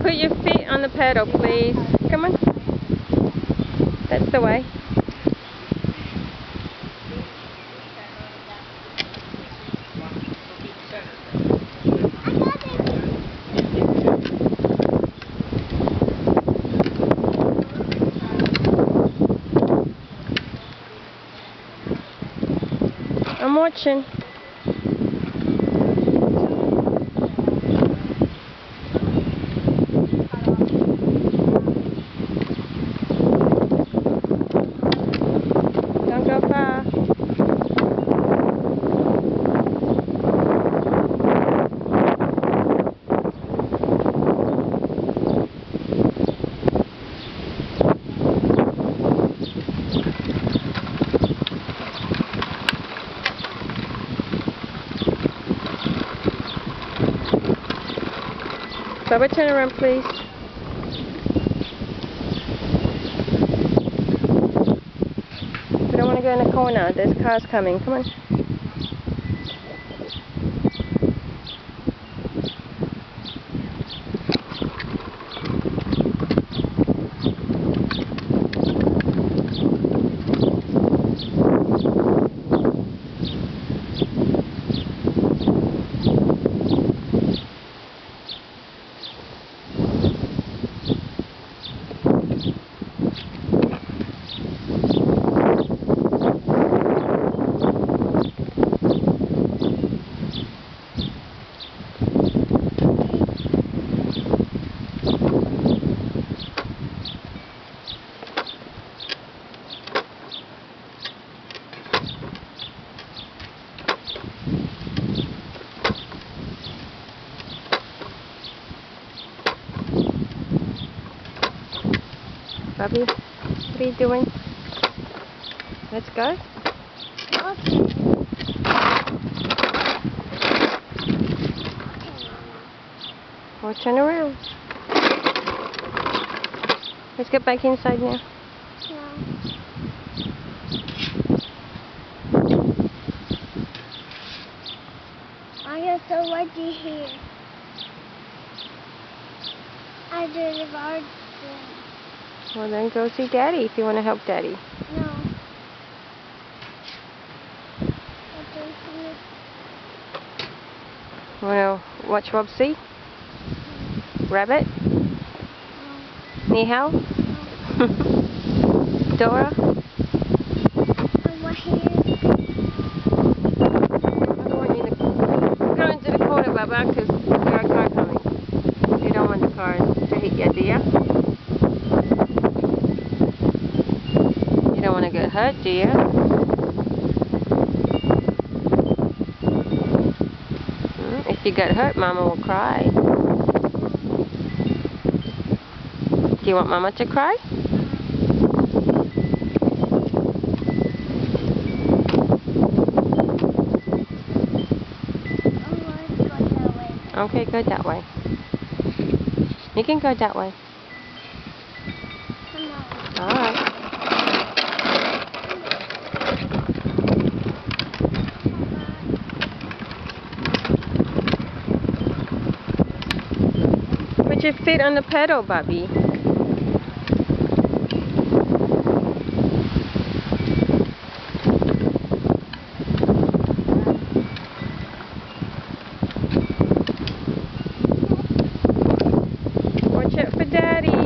Put your feet on the pedal, please. Come on. That's the way. I'm watching. Don't go far. Bubba, turn around, please. We don't want to go in the corner. There's cars coming. Come on. Bubby, what are you doing? Let's go. We'll turn around. Let's get back inside now. No. I got so lucky here. I did a large thing. Well, then go see Daddy if you want to help Daddy. No. I don't see it. Want to watch Rob see? Rabbit? No. Nihao? Dora? I'm right here. I don't want you to go into the corner, Bubba, because there's a car coming. You don't want the car to hit you, do you? You don't want to hurt, do you? Hmm, If you get hurt, Mama will cry. Do you want Mama to cry? I'm going to go that way. Okay, go that way. You can go that way. Alright. Fit on the pedal, Bobby. Watch out for Daddy.